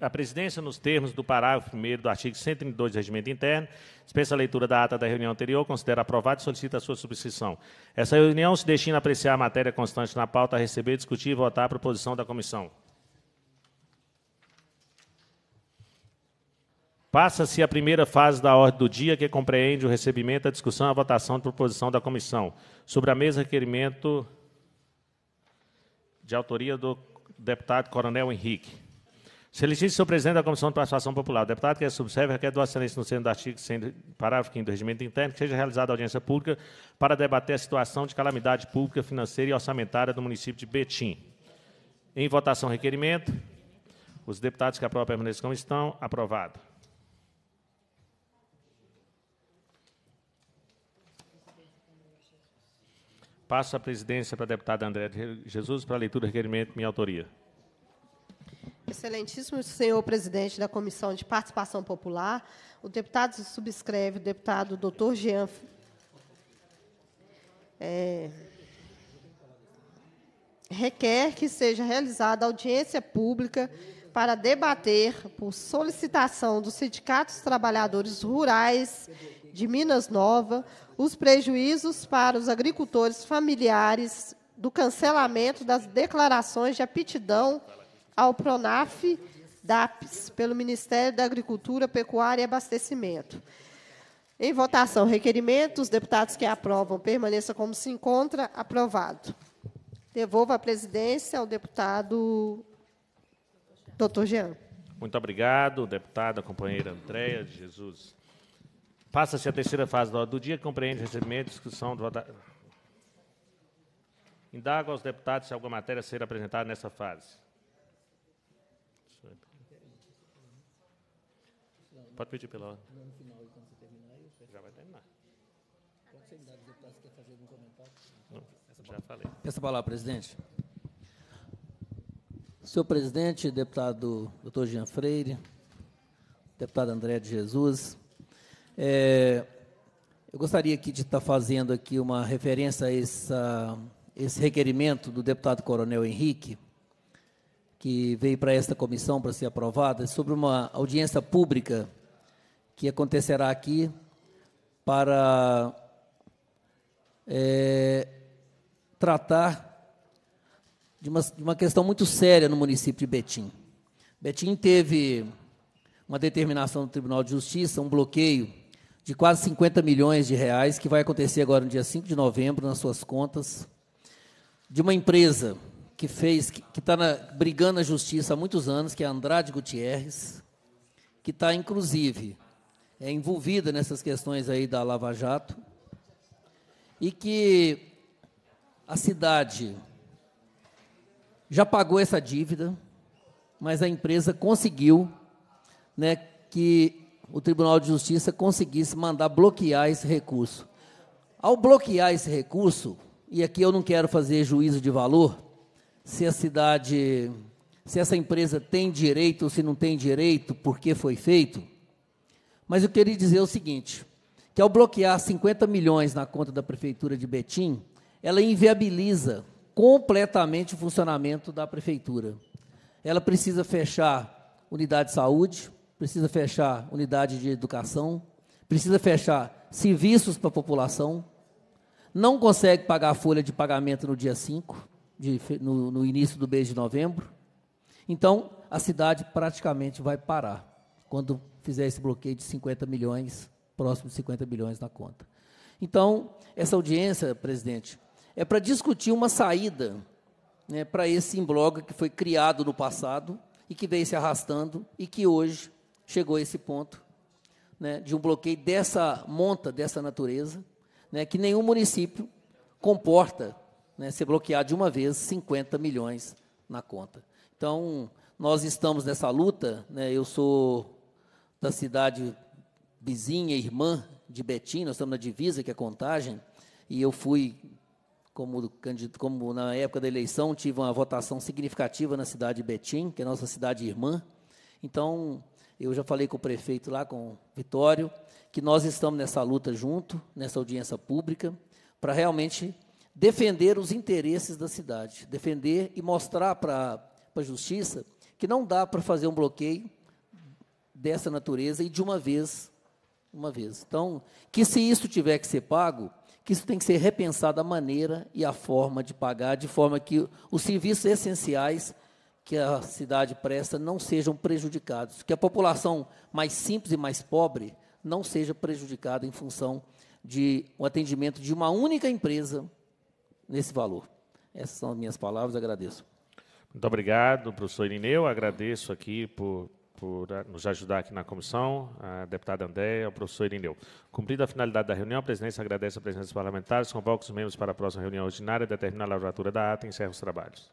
A presidência, nos termos do parágrafo 1 do artigo 132 do Regimento Interno, dispensa a leitura da ata da reunião anterior, considera aprovada e solicita a sua subscrição. Essa reunião se destina a apreciar a matéria constante na pauta, a receber, discutir e votar a proposição da comissão. Passa-se a primeira fase da ordem do dia, que compreende o recebimento, a discussão e a votação de proposição da comissão. Sobre a mesa, requerimento de autoria do deputado Coronel Henrique. Felicite senhor presidente da Comissão de Participação Popular. O deputado que subserve requer do excelência no centro do artigo 100, parágrafo 5 do regimento interno, que seja realizada audiência pública para debater a situação de calamidade pública, financeira e orçamentária do município de Betim. Em votação, requerimento. Os deputados que aprovam permaneçam estão. Aprovado. Passo a presidência para a deputada André Jesus para a leitura do requerimento, minha autoria. Excelentíssimo senhor presidente da Comissão de Participação Popular, o deputado subscreve, o deputado doutor Jean. É, requer que seja realizada audiência pública para debater, por solicitação dos sindicatos trabalhadores rurais de Minas Nova, os prejuízos para os agricultores familiares do cancelamento das declarações de aptidão ao PRONAF DAPS, pelo Ministério da Agricultura, Pecuária e Abastecimento. Em votação, requerimento, os deputados que aprovam permaneça como se encontra, aprovado. Devolvo a presidência ao deputado doutor Jean. Muito obrigado, deputada, companheira Andréia de Jesus. Passa-se a terceira fase do dia, que compreende recebimento discussão do voto. Indago aos deputados se alguma matéria ser apresentada nessa fase. Pode pedir pela hora. No final, quando você terminar, eu fecho. Já vai terminar. Pode ser dar deputados que quer fazer algum comentário? Não, já falei. Essa palavra, presidente. Senhor presidente, deputado doutor Jean Freire, deputado André de Jesus, é, eu gostaria aqui de estar fazendo aqui uma referência a essa, esse requerimento do deputado Coronel Henrique, que veio para esta comissão para ser aprovada, sobre uma audiência pública que acontecerá aqui para é, tratar de uma, de uma questão muito séria no município de Betim. Betim teve uma determinação do Tribunal de Justiça, um bloqueio de quase 50 milhões de reais, que vai acontecer agora no dia 5 de novembro, nas suas contas, de uma empresa que fez, que está brigando na justiça há muitos anos, que é Andrade Gutierrez, que está, inclusive, é envolvida nessas questões aí da Lava Jato e que a cidade já pagou essa dívida, mas a empresa conseguiu, né, que o Tribunal de Justiça conseguisse mandar bloquear esse recurso. Ao bloquear esse recurso, e aqui eu não quero fazer juízo de valor, se a cidade, se essa empresa tem direito ou se não tem direito, por que foi feito, mas eu queria dizer o seguinte, que ao bloquear 50 milhões na conta da prefeitura de Betim, ela inviabiliza completamente o funcionamento da prefeitura. Ela precisa fechar unidade de saúde, precisa fechar unidade de educação, precisa fechar serviços para a população, não consegue pagar a folha de pagamento no dia 5, de, no, no início do mês de novembro. Então, a cidade praticamente vai parar quando fizer esse bloqueio de 50 milhões, próximo de 50 milhões na conta. Então, essa audiência, presidente, é para discutir uma saída né, para esse imbloga que foi criado no passado e que veio se arrastando e que hoje chegou a esse ponto né, de um bloqueio dessa monta, dessa natureza, né, que nenhum município comporta né, ser bloqueado de uma vez 50 milhões na conta. Então, nós estamos nessa luta, né, eu sou da cidade vizinha, irmã de Betim, nós estamos na divisa, que é Contagem, e eu fui, como, como na época da eleição, tive uma votação significativa na cidade de Betim, que é a nossa cidade irmã. Então, eu já falei com o prefeito lá, com o Vitório, que nós estamos nessa luta junto, nessa audiência pública, para realmente defender os interesses da cidade, defender e mostrar para a justiça que não dá para fazer um bloqueio dessa natureza e de uma vez, uma vez. Então, que se isso tiver que ser pago, que isso tem que ser repensado a maneira e a forma de pagar, de forma que os serviços essenciais que a cidade presta não sejam prejudicados, que a população mais simples e mais pobre não seja prejudicada em função de um atendimento de uma única empresa nesse valor. Essas são as minhas palavras, agradeço. Muito obrigado, professor Irineu. Agradeço aqui por, por nos ajudar aqui na comissão, a deputada André e ao professor Irineu. Cumprida a finalidade da reunião, a presidência agradece a presença dos parlamentares, convoca os membros para a próxima reunião ordinária, determina a lavratura da ata e encerra os trabalhos.